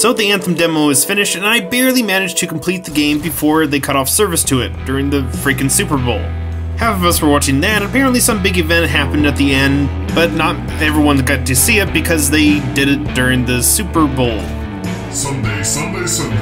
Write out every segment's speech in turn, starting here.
So the Anthem demo is finished, and I barely managed to complete the game before they cut off service to it during the freaking Super Bowl. Half of us were watching that, apparently some big event happened at the end, but not everyone got to see it because they did it during the Super Bowl. Sunday, Sunday, Sunday.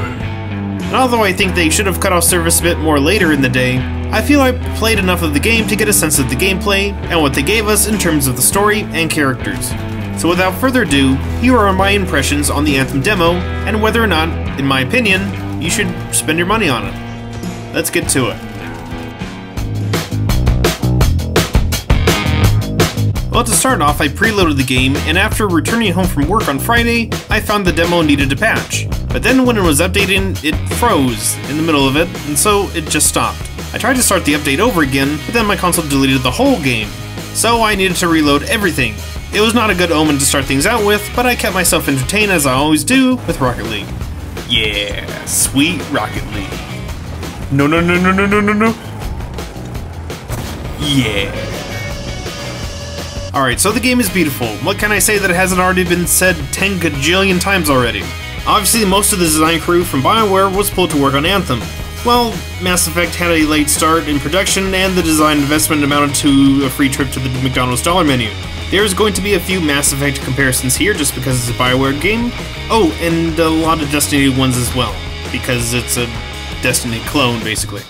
And although I think they should have cut off service a bit more later in the day, I feel I played enough of the game to get a sense of the gameplay and what they gave us in terms of the story and characters. So without further ado, here are my impressions on the Anthem demo and whether or not, in my opinion, you should spend your money on it. Let's get to it. Well, to start off, I preloaded the game, and after returning home from work on Friday, I found the demo needed a patch. But then when it was updating, it froze in the middle of it, and so it just stopped. I tried to start the update over again, but then my console deleted the whole game. So I needed to reload everything. It was not a good omen to start things out with, but I kept myself entertained as I always do with Rocket League. Yeah, sweet Rocket League. No, no, no, no, no, no, no, no. Yeah. Alright, so the game is beautiful. What can I say that hasn't already been said 10 gajillion times already? Obviously, most of the design crew from BioWare was pulled to work on Anthem. Well, Mass Effect had a late start in production, and the design investment amounted to a free trip to the McDonald's dollar menu. There's going to be a few Mass Effect comparisons here just because it's a BioWare game. Oh, and a lot of Destiny ones as well, because it's a Destiny clone, basically.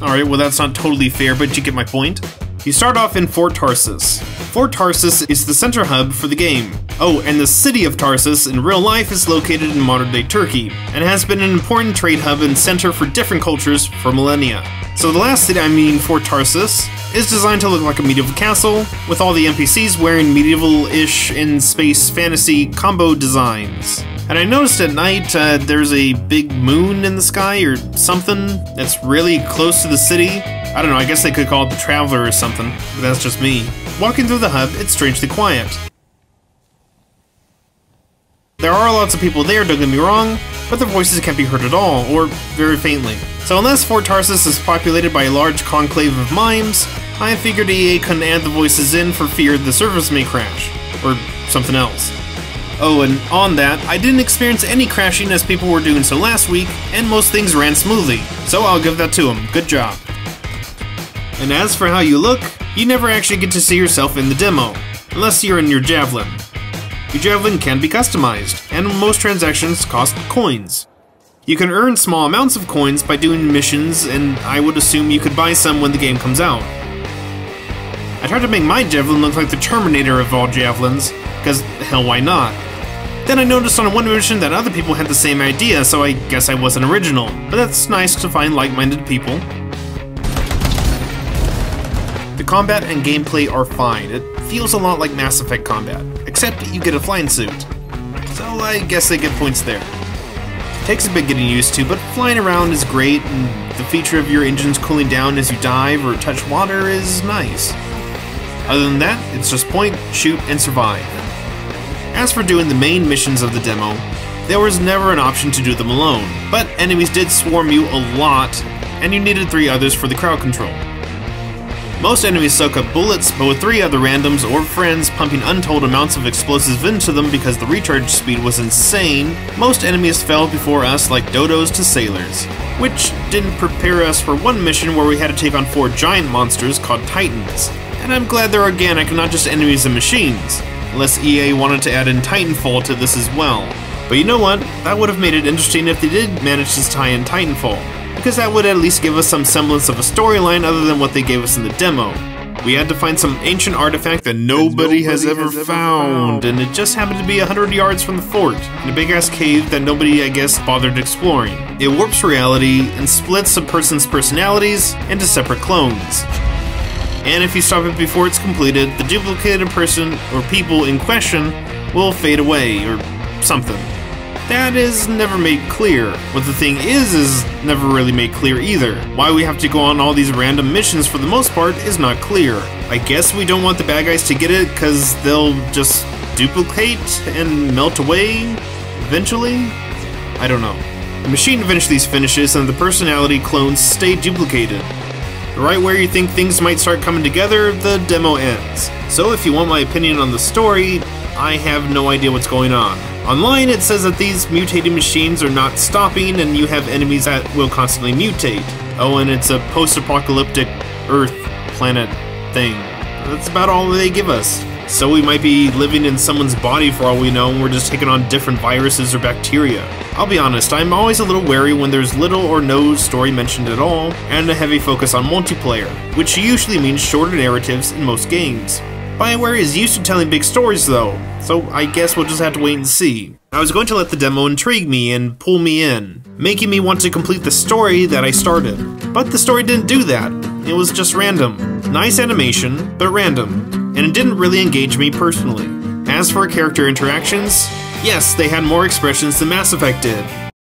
Alright, well that's not totally fair, but you get my point. You start off in Fort Tarsis. Fort Tarsis is the center hub for the game. Oh, and the city of Tarsus in real life is located in modern day Turkey, and has been an important trade hub and center for different cultures for millennia. So the last city, I mean Fort Tarsis, is designed to look like a medieval castle, with all the NPCs wearing medieval-ish and space fantasy combo designs. And I noticed at night uh, there's a big moon in the sky or something that's really close to the city. I don't know, I guess they could call it the Traveler or something, but that's just me. Walking through the hub, it's strangely quiet. There are lots of people there, don't get me wrong, but their voices can't be heard at all, or very faintly. So unless Fort Tarsis is populated by a large conclave of mimes, I figured EA couldn't add the voices in for fear the service may crash, or something else. Oh, and on that, I didn't experience any crashing as people were doing so last week, and most things ran smoothly, so I'll give that to them. Good job. And as for how you look, you never actually get to see yourself in the demo, unless you're in your Javelin. Your Javelin can be customized, and most transactions cost coins. You can earn small amounts of coins by doing missions, and I would assume you could buy some when the game comes out. I tried to make my Javelin look like the Terminator of all Javelins, because hell why not? Then I noticed on one mission that other people had the same idea, so I guess I wasn't original, but that's nice to find like-minded people. Combat and gameplay are fine. It feels a lot like Mass Effect combat, except you get a flying suit. So I guess they get points there. Takes a bit getting used to, but flying around is great, and the feature of your engines cooling down as you dive or touch water is nice. Other than that, it's just point, shoot, and survive. As for doing the main missions of the demo, there was never an option to do them alone, but enemies did swarm you a lot, and you needed three others for the crowd control. Most enemies soak up bullets, but with three other randoms or friends pumping untold amounts of explosives into them because the recharge speed was insane, most enemies fell before us like dodos to sailors. Which didn't prepare us for one mission where we had to take on four giant monsters called Titans. And I'm glad they're organic and not just enemies and machines, unless EA wanted to add in Titanfall to this as well. But you know what? That would have made it interesting if they did manage to tie in Titanfall because that would at least give us some semblance of a storyline other than what they gave us in the demo. We had to find some ancient artifact that nobody, nobody has, ever, has ever found, found, and it just happened to be 100 yards from the fort, in a big ass cave that nobody, I guess, bothered exploring. It warps reality and splits a person's personalities into separate clones. And if you stop it before it's completed, the duplicated person or people in question will fade away, or something. That is never made clear. What the thing is, is never really made clear either. Why we have to go on all these random missions for the most part is not clear. I guess we don't want the bad guys to get it because they'll just duplicate and melt away eventually? I don't know. The machine eventually finishes and the personality clones stay duplicated. Right where you think things might start coming together, the demo ends. So if you want my opinion on the story, I have no idea what's going on. Online, it says that these mutating machines are not stopping and you have enemies that will constantly mutate. Oh, and it's a post apocalyptic Earth planet thing. That's about all they give us. So we might be living in someone's body for all we know, and we're just taking on different viruses or bacteria. I'll be honest, I'm always a little wary when there's little or no story mentioned at all, and a heavy focus on multiplayer, which usually means shorter narratives in most games. Bioware is used to telling big stories though, so I guess we'll just have to wait and see. I was going to let the demo intrigue me and pull me in, making me want to complete the story that I started. But the story didn't do that. It was just random. Nice animation, but random and it didn't really engage me personally. As for character interactions, yes, they had more expressions than Mass Effect did.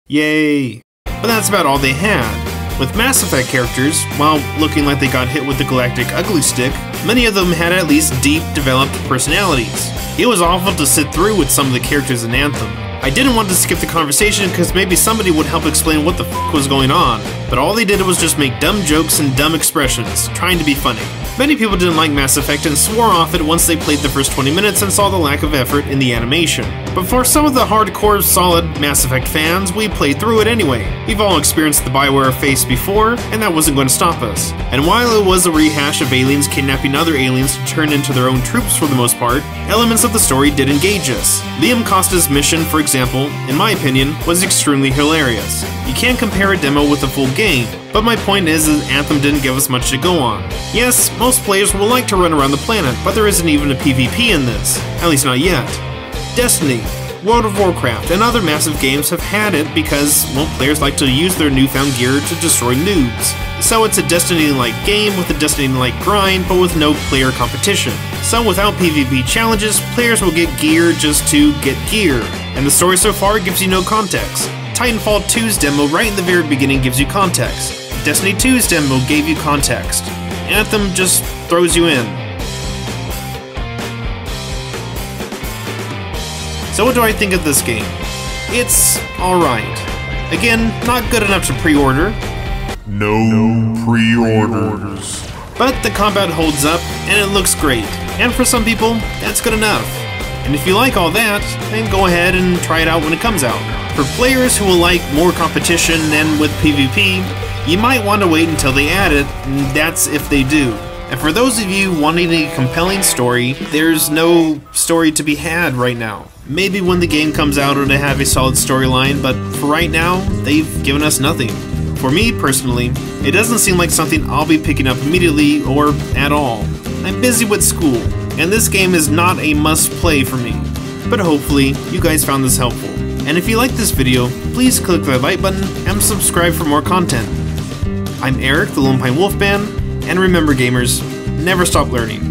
Yay. But that's about all they had. With Mass Effect characters, while looking like they got hit with the Galactic Ugly Stick, many of them had at least deep, developed personalities. It was awful to sit through with some of the characters in Anthem. I didn't want to skip the conversation because maybe somebody would help explain what the f was going on, but all they did was just make dumb jokes and dumb expressions, trying to be funny. Many people didn't like Mass Effect and swore off it once they played the first 20 minutes and saw the lack of effort in the animation. But for some of the hardcore, solid Mass Effect fans, we played through it anyway. We've all experienced the Bioware face before, and that wasn't going to stop us. And while it was a rehash of aliens kidnapping other aliens to turn into their own troops for the most part, elements of the story did engage us. Liam Kosta's mission, for example, in my opinion, was extremely hilarious. You can't compare a demo with a full game, but my point is that Anthem didn't give us much to go on. Yes, most players will like to run around the planet, but there isn't even a PvP in this. At least not yet. Destiny, World of Warcraft, and other massive games have had it because, well, players like to use their newfound gear to destroy noobs. So it's a Destiny-like game with a Destiny-like grind, but with no player competition. So without PvP challenges, players will get gear just to get gear, and the story so far gives you no context. Titanfall 2's demo right in the very beginning gives you context. Destiny 2's demo gave you context. Anthem just throws you in. So what do I think of this game? It's alright. Again, not good enough to pre-order. No pre-orders. But the combat holds up, and it looks great. And for some people, that's good enough. And if you like all that, then go ahead and try it out when it comes out. For players who will like more competition and with PvP, you might want to wait until they add it, that's if they do. And for those of you wanting a compelling story, there's no story to be had right now. Maybe when the game comes out it'll have a solid storyline, but for right now, they've given us nothing. For me, personally, it doesn't seem like something I'll be picking up immediately or at all. I'm busy with school, and this game is not a must-play for me. But hopefully, you guys found this helpful. And if you like this video, please click the like button and subscribe for more content. I'm Eric, the Lone Pine Wolfman, and remember gamers, never stop learning.